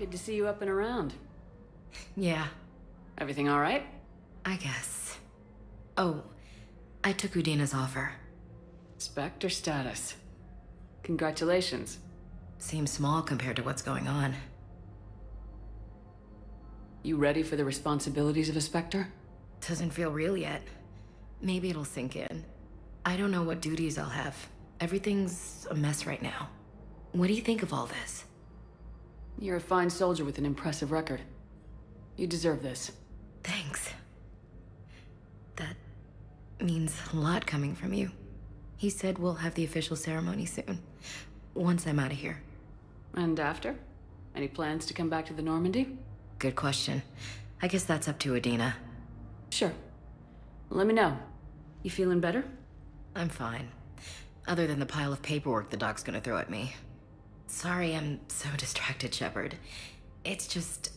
Good to see you up and around. Yeah, Everything all right? I guess. Oh, I took Udina's offer. Spectre status. Congratulations. Seems small compared to what's going on. You ready for the responsibilities of a Spectre? Doesn't feel real yet. Maybe it'll sink in. I don't know what duties I'll have. Everything's a mess right now. What do you think of all this? You're a fine soldier with an impressive record. You deserve this. Thanks. That means a lot coming from you. He said we'll have the official ceremony soon. Once I'm out of here. And after? Any plans to come back to the Normandy? Good question. I guess that's up to Udina. Sure. Let me know. You feeling better? I'm fine. Other than the pile of paperwork the doc's gonna throw at me. Sorry I'm so distracted, Shepard. It's just.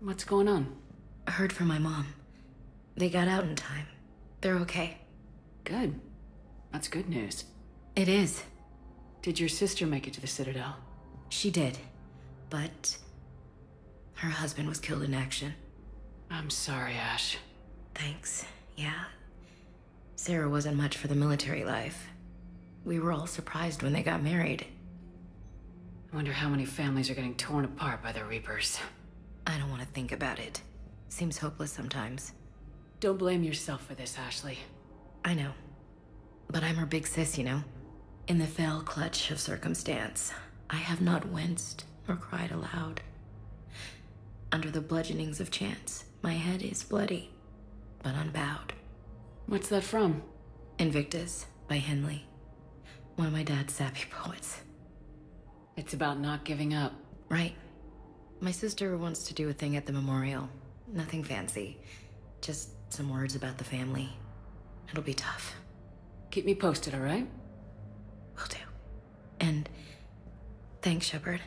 What's going on? I heard from my mom. They got out in time. They're okay. Good. That's good news. It is. Did your sister make it to the Citadel? She did. But. Her husband was killed in action. I'm sorry, Ash. Thanks. Yeah. Sarah wasn't much for the military life. We were all surprised when they got married. I wonder how many families are getting torn apart by the Reapers. I don't want to think about it. Seems hopeless sometimes. Don't blame yourself for this, Ashley. I know. But I'm her big sis, you know? In the fell clutch of circumstance, I have not winced nor cried aloud. Under the bludgeonings of chance, my head is bloody, but unbowed. What's that from? Invictus by Henley. One of my dad's sappy poets. It's about not giving up. Right. My sister wants to do a thing at the memorial. Nothing fancy. Just some words about the family. It'll be tough. Keep me posted, all right? Will do. And thanks, Shepard.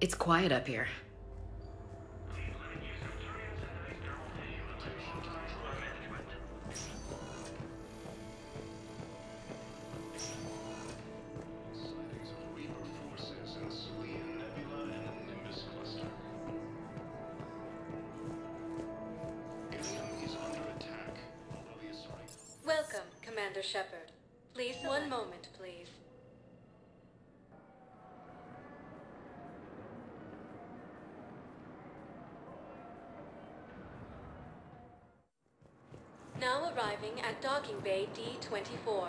It's quiet up here. Commander Shepard. Please, one moment, please. Now arriving at Docking Bay D-24.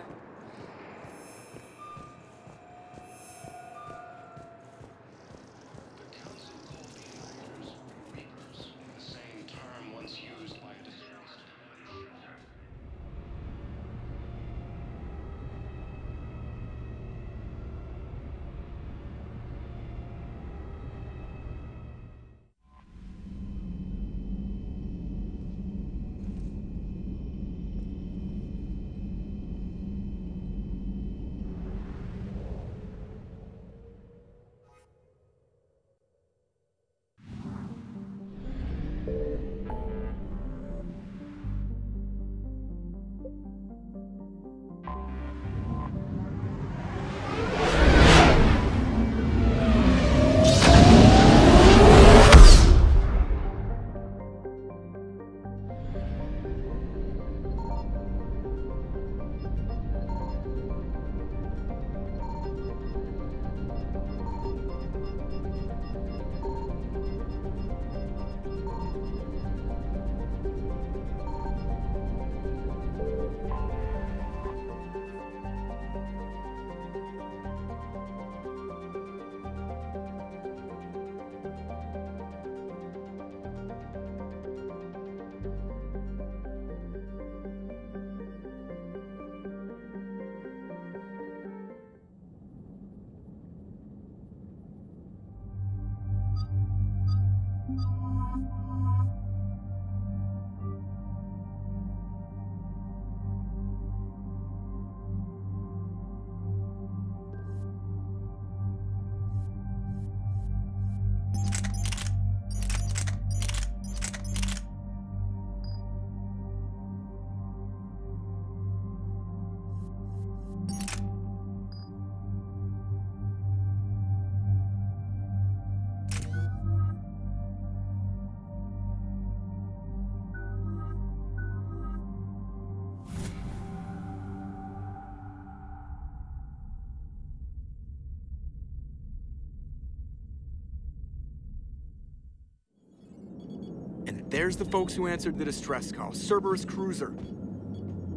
There's the folks who answered the distress call. Cerberus cruiser.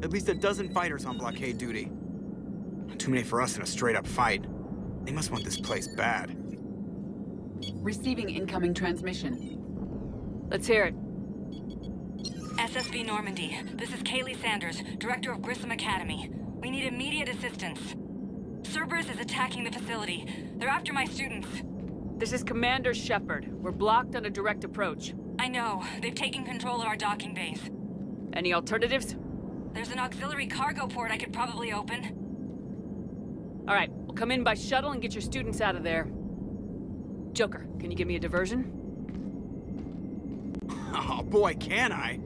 At least a dozen fighters on blockade duty. Too many for us in a straight-up fight. They must want this place bad. Receiving incoming transmission. Let's hear it. SSV Normandy. This is Kahlee Sanders, Director of Grissom Academy. We need immediate assistance. Cerberus is attacking the facility. They're after my students. This is Commander Shepard. We're blocked on a direct approach. I know. They've taken control of our docking base. Any alternatives? There's an auxiliary cargo port I could probably open. All right, we'll come in by shuttle and get your students out of there. Joker, can you give me a diversion? Oh boy, can I!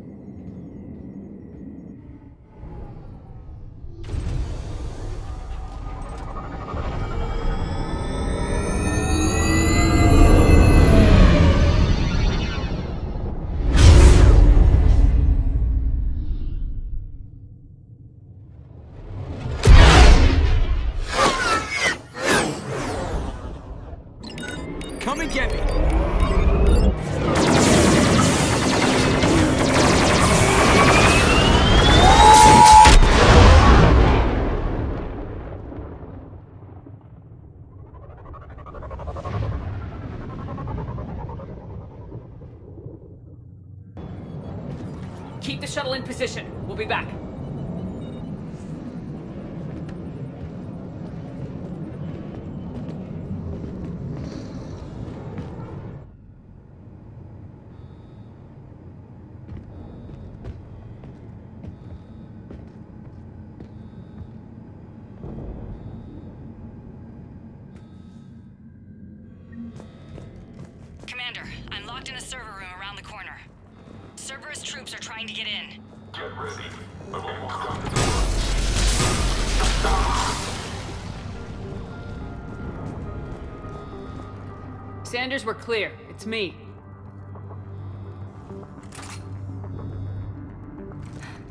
Sanders, we're clear. It's me.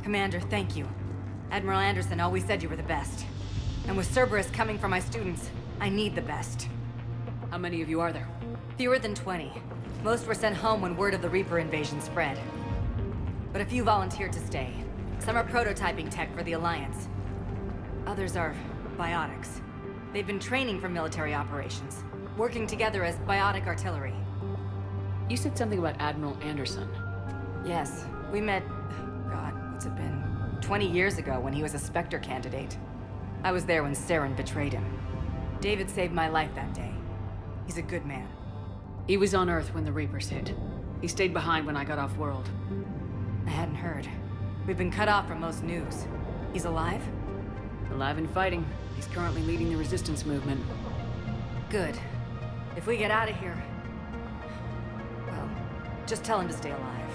Commander, thank you. Admiral Anderson always said you were the best. And with Cerberus coming for my students, I need the best. How many of you are there? Fewer than 20. Most were sent home when word of the Reaper invasion spread. But a few volunteered to stay. Some are prototyping tech for the Alliance. Others are biotics. They've been training for military operations, working together as biotic artillery. You said something about Admiral Anderson. Yes, we met, God, what's it been? 20 years ago when he was a Spectre candidate. I was there when Saren betrayed him. David saved my life that day. He's a good man. He was on Earth when the Reapers hit. He stayed behind when I got off world. I hadn't heard. We've been cut off from most news. He's alive? Alive and fighting. He's currently leading the resistance movement. Good. If we get out of here... Well, just tell him to stay alive.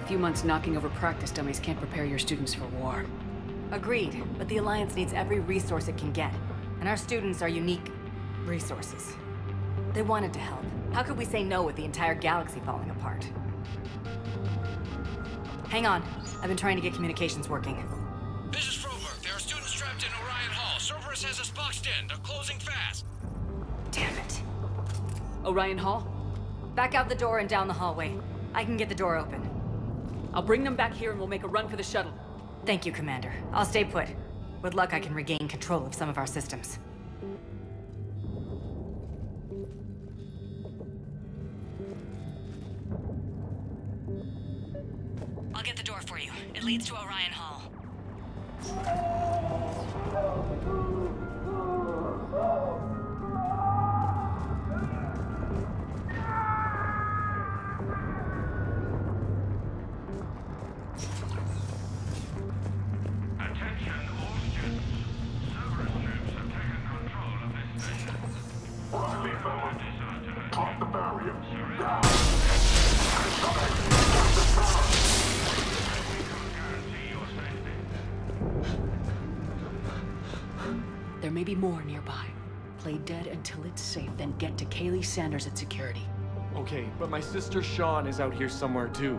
A few months knocking over practice dummies can't prepare your students for war. Agreed, but the Alliance needs every resource it can get. And our students are unique resources. They wanted to help. How could we say no with the entire galaxy falling apart? Hang on. I've been trying to get communications working. This is Froberg. There are students trapped in Orion Hall. Cerberus has us boxed in. They're closing fast. Damn it. Orion Hall? Back out the door and down the hallway. I can get the door open. I'll bring them back here and we'll make a run for the shuttle. Thank you, Commander. I'll stay put. With luck, I can regain control of some of our systems. I'll get the door for you. It leads to Orion Hall. Dead until it's safe, then get to Kahlee Sanders at security. Okay, but my sister Sean is out here somewhere too.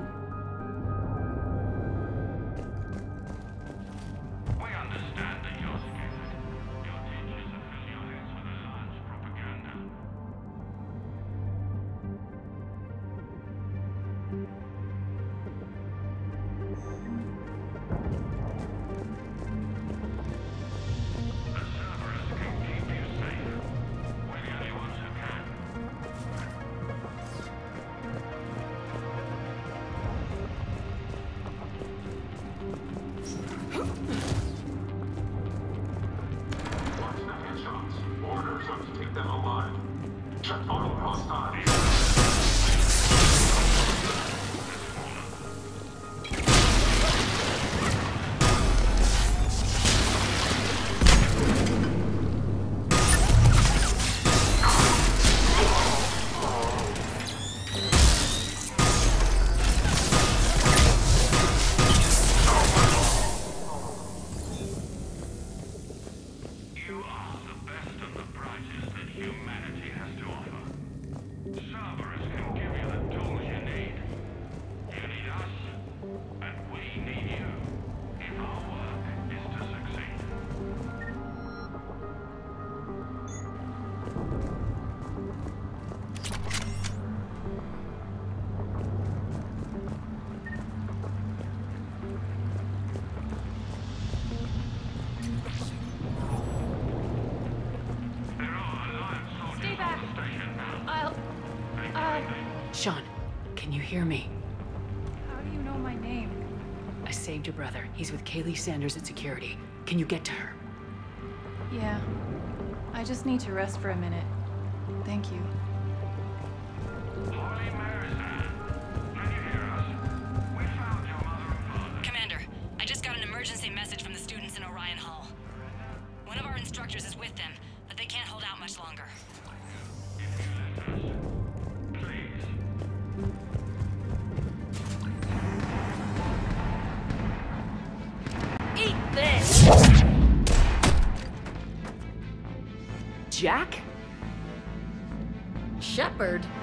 Bravo. Hear me? How do you know my name? I saved your brother. He's with Kahlee Sanders at security. Can you get to her? Yeah. I just need to rest for a minute. Thank you. Shepard?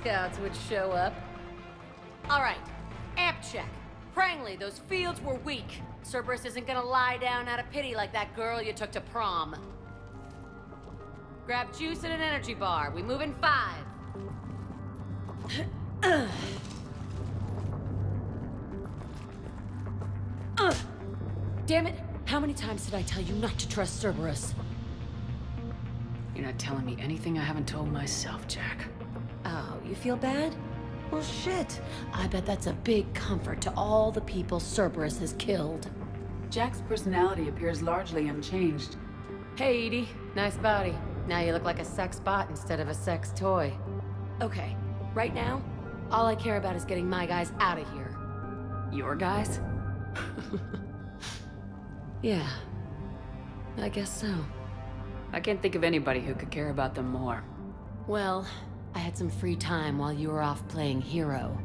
Scouts would show up. All right, amp check. Prangley, those fields were weak. Cerberus isn't gonna lie down out of pity like that girl you took to prom. Grab juice and an energy bar. We move in five. Damn it! How many times did I tell you not to trust Cerberus? You're not telling me anything I haven't told myself, Jack. Oh, you feel bad? Well, shit. I bet that's a big comfort to all the people Cerberus has killed. Jack's personality appears largely unchanged. Hey, EDI. Nice body. Now you look like a sex bot instead of a sex toy. Okay, right now, all I care about is getting my guys out of here. Your guys? Yeah. I guess so. I can't think of anybody who could care about them more. Well, I had some free time while you were off playing hero.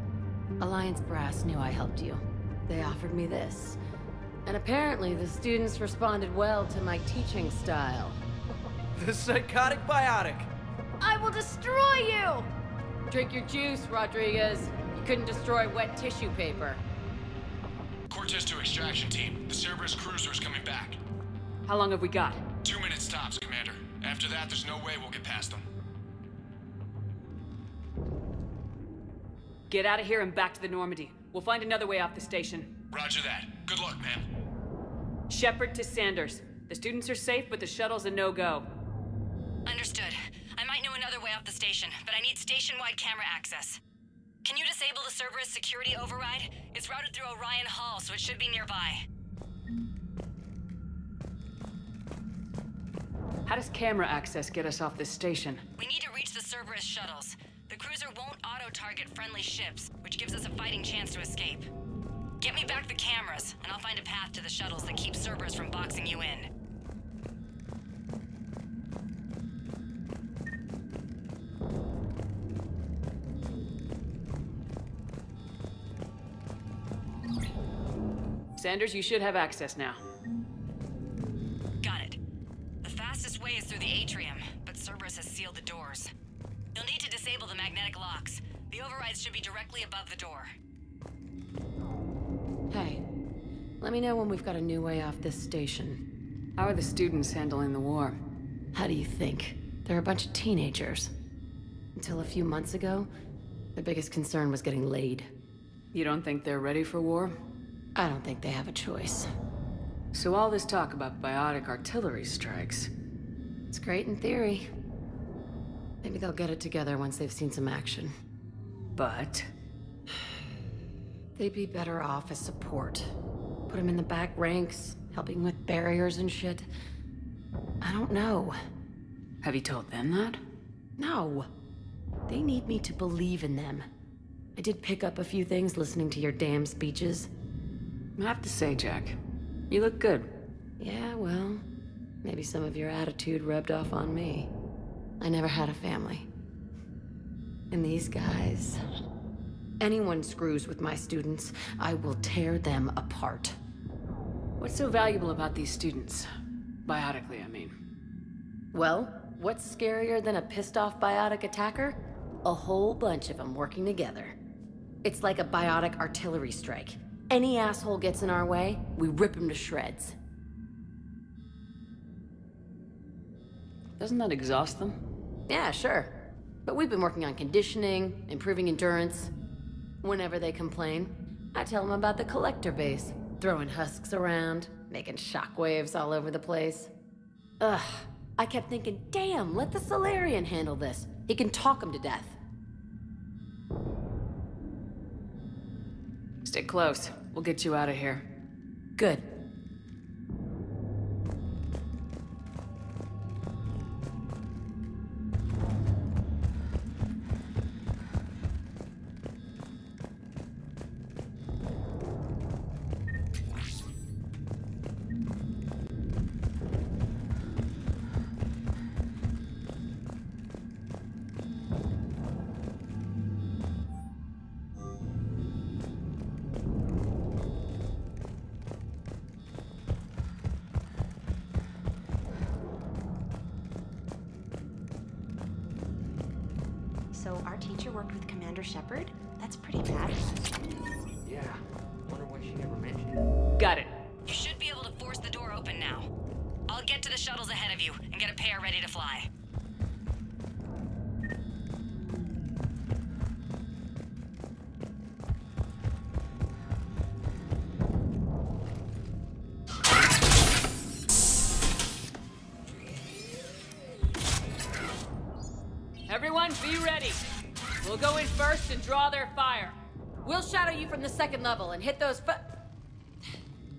Alliance Brass knew I helped you. They offered me this. And apparently the students responded well to my teaching style. The psychotic biotic. I will destroy you! Drink your juice, Rodriguez. You couldn't destroy wet tissue paper. Cortez to extraction team. The Cerberus cruiser is coming back. How long have we got? Two minutes tops, Commander. After that, there's no way we'll get past them. Get out of here and back to the Normandy. We'll find another way off the station. Roger that. Good luck, ma'am. Shepard to Sanders. The students are safe, but the shuttle's a no-go. Understood. I might know another way off the station, but I need station-wide camera access. Can you disable the Cerberus security override? It's routed through Orion Hall, so it should be nearby. How does camera access get us off this station? We need to reach the Cerberus shuttles. The cruiser won't auto-target friendly ships, which gives us a fighting chance to escape. Get me back the cameras, and I'll find a path to the shuttles that keep Cerberus from boxing you in. Sanders, you should have access now. The should be directly above the door. Hey, let me know when we've got a new way off this station. How are the students handling the war? How do you think? They're a bunch of teenagers. Until a few months ago, their biggest concern was getting laid. You don't think they're ready for war? I don't think they have a choice. So all this talk about biotic artillery strikes. It's great in theory. Maybe they'll get it together once they've seen some action. But... They'd be better off as support. Put them in the back ranks, helping with barriers and shit. I don't know. Have you told them that? No. They need me to believe in them. I did pick up a few things listening to your damn speeches. I have to say, Jack, you look good. Yeah, well, maybe some of your attitude rubbed off on me. I never had a family. And these guys... Anyone screws with my students, I will tear them apart. What's so valuable about these students? Biotically, I mean. Well, what's scarier than a pissed off biotic attacker? A whole bunch of them working together. It's like a biotic artillery strike. Any asshole gets in our way, we rip him to shreds. Doesn't that exhaust them? Yeah, sure. But we've been working on conditioning, improving endurance. Whenever they complain, I tell them about the collector base, throwing husks around, making shockwaves all over the place. Ugh, I kept thinking, damn, let the Salarian handle this. He can talk them to death. Stick close. We'll get you out of here. Good. So our teacher worked with Commander Shepard? That's pretty bad. Yeah. Wonder why she never mentioned it. Got it. Draw their fire. We'll shadow you from the second level and hit those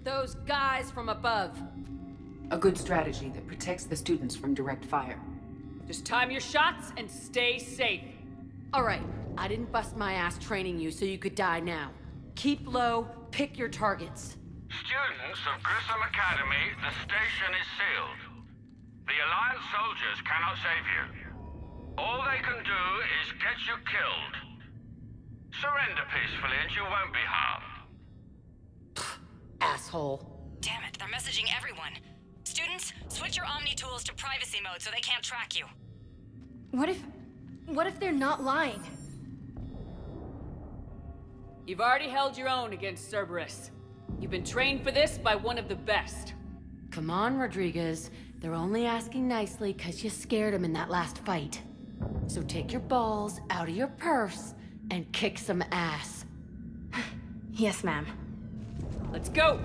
Those guys from above. A good strategy that protects the students from direct fire. Just time your shots and stay safe. All right, I didn't bust my ass training you so you could die now. Keep low, pick your targets. Students of Grissom Academy, the station is sealed. The Alliance soldiers cannot save you. All they can do is get you killed. Surrender peacefully and you won't be harmed. Asshole. Damn it, they're messaging everyone. Students, switch your Omni tools to privacy mode so they can't track you. What if... what if they're not lying? You've already held your own against Cerberus. You've been trained for this by one of the best. Come on, Rodriguez. They're only asking nicely because you scared them in that last fight. So take your balls out of your purse and kick some ass. Yes, ma'am. Let's go!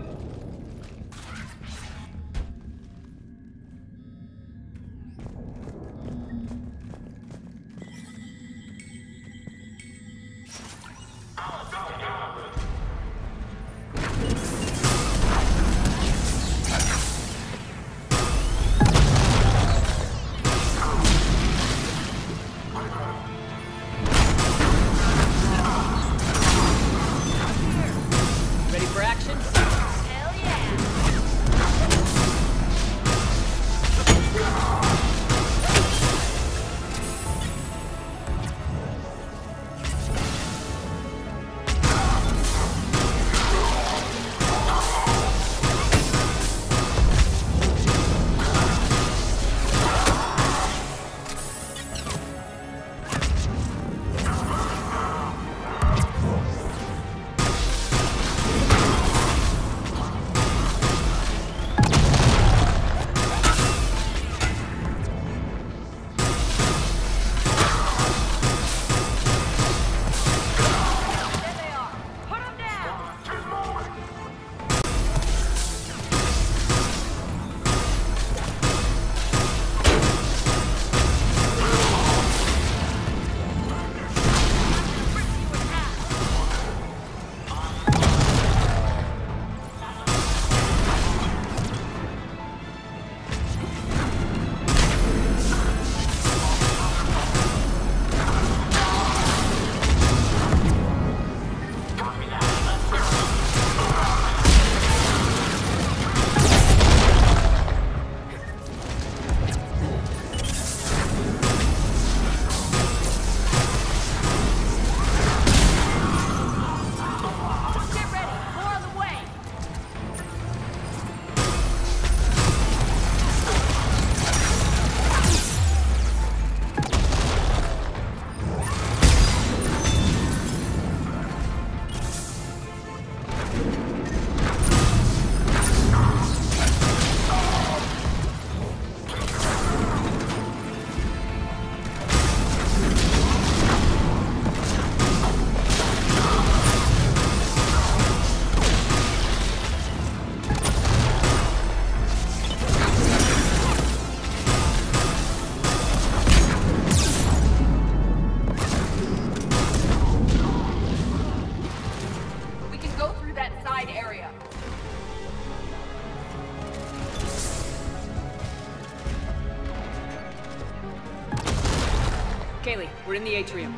We're in the atrium.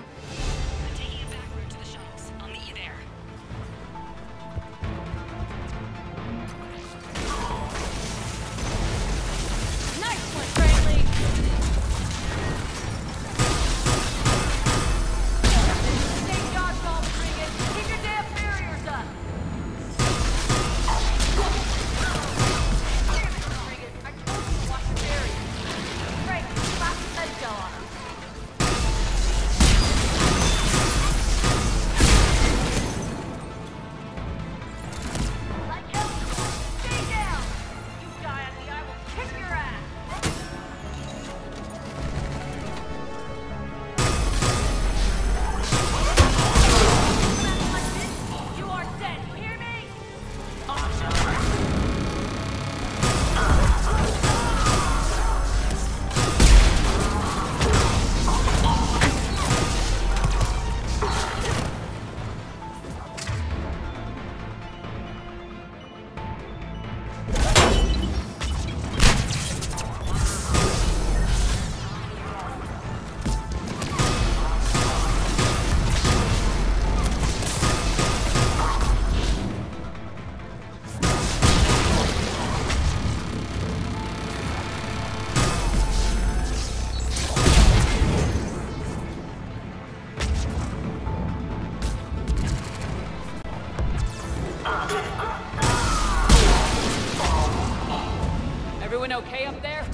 Everyone okay up there?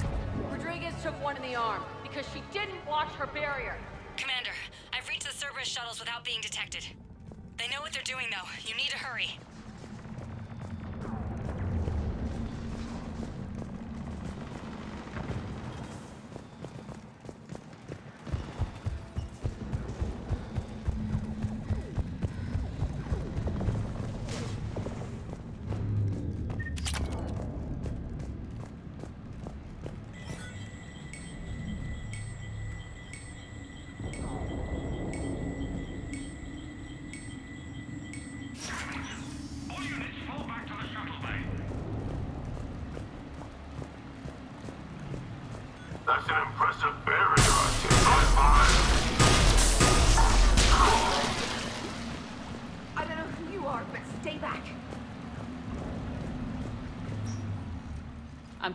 Rodriguez took one in the arm because she didn't watch her barrier. Commander, I've reached the Cerberus shuttles without being detected. They know what they're doing, though. You need to hurry.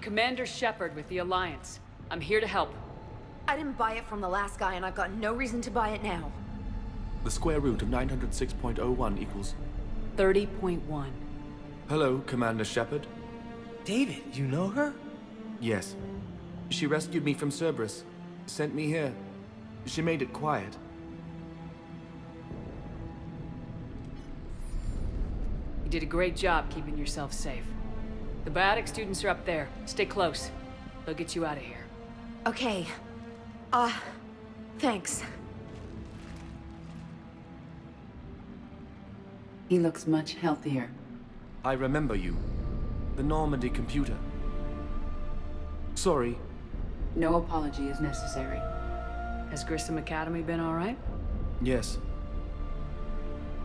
Commander Shepard with the Alliance. I'm here to help. I didn't buy it from the last guy, and I've got no reason to buy it now. The square root of 906.01 equals... 30.1. Hello, Commander Shepard. David, you know her? Yes. She rescued me from Cerberus. Sent me here. She made it quiet. You did a great job keeping yourself safe. The biotic students are up there. Stay close. They'll get you out of here. Okay. Uh, thanks. He looks much healthier. I remember you. The Normandy computer. Sorry. No apology is necessary. Has Grissom Academy been all right? Yes.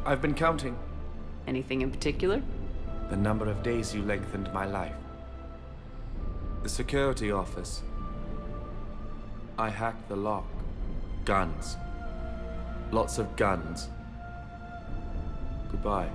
I've been counting. Anything in particular? The number of days you lengthened my life. The security office. I hacked the lock. Guns. Lots of guns. Goodbye.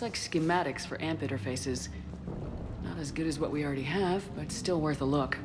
Looks like schematics for AMP interfaces. Not as good as what we already have, but still worth a look.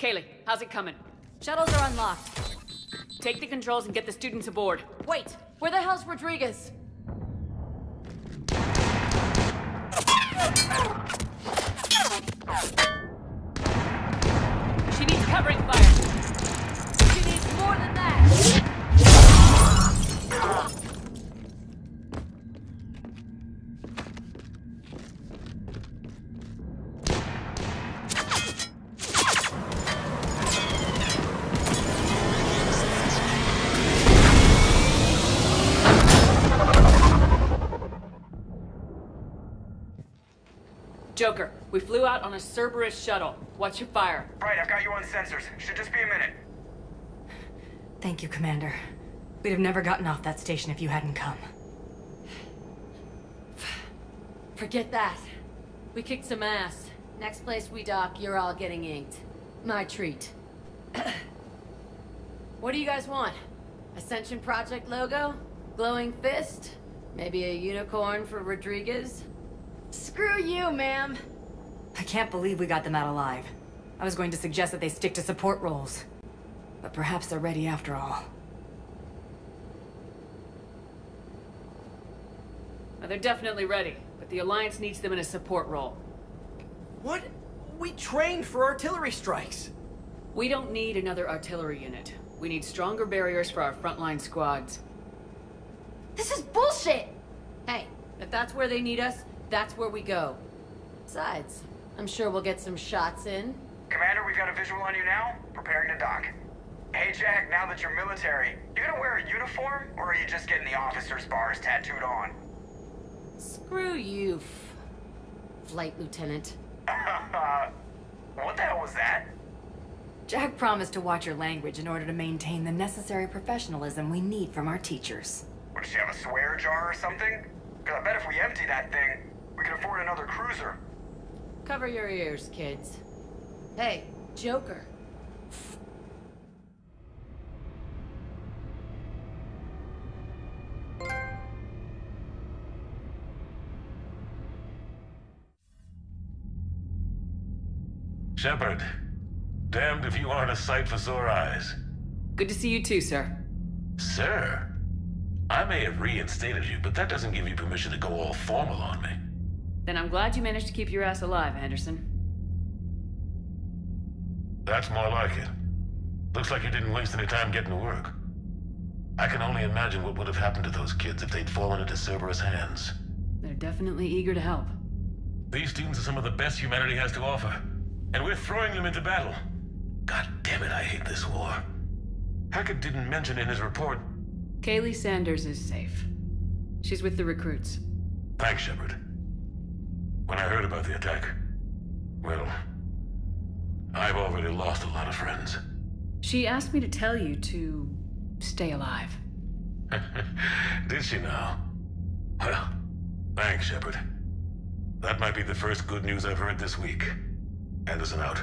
Kahlee, how's it coming? Shuttles are unlocked. Take the controls and get the students aboard. Wait, where the hell's Rodriguez? On a Cerberus shuttle. Watch your fire. Right, I've got you on sensors. Should just be a minute. Thank you, Commander. We'd have never gotten off that station if you hadn't come. Forget that. We kicked some ass. Next place we dock, you're all getting inked. My treat. what do you guys want? Ascension Project logo? Glowing fist? Maybe a unicorn for Rodriguez? Screw you, ma'am. I can't believe we got them out alive. I was going to suggest that they stick to support roles. But perhaps they're ready after all. Well, they're definitely ready, but the Alliance needs them in a support role. What? We trained for artillery strikes. We don't need another artillery unit. We need stronger barriers for our frontline squads. This is bullshit! Hey, if that's where they need us, that's where we go. Besides, I'm sure we'll get some shots in. Commander, we've got a visual on you now. Preparing to dock. Hey, Jack, now that you're military, you gonna wear a uniform, or are you just getting the officer's bars tattooed on? Screw you, Flight Lieutenant. what the hell was that? Jack promised to watch your language in order to maintain the necessary professionalism we need from our teachers. What, does she have a swear jar or something? Because I bet if we empty that thing, we can afford another cruiser. Cover your ears, kids. Hey, Joker. Shepard, damned if you aren't a sight for sore eyes. Good to see you too, sir. Sir? I may have reinstated you, but that doesn't give you permission to go all formal on me. Then I'm glad you managed to keep your ass alive, Anderson. That's more like it. Looks like you didn't waste any time getting to work. I can only imagine what would have happened to those kids if they'd fallen into Cerberus hands. They're definitely eager to help. These students are some of the best humanity has to offer, and we're throwing them into battle. God damn it, I hate this war. Hackett didn't mention in his report. Kahlee Sanders is safe. She's with the recruits. Thanks, Shepard. When I heard about the attack, well, I've already lost a lot of friends. She asked me to tell you to stay alive. Did she now? Well, thanks, Shepard. That might be the first good news I've heard this week. Anderson out.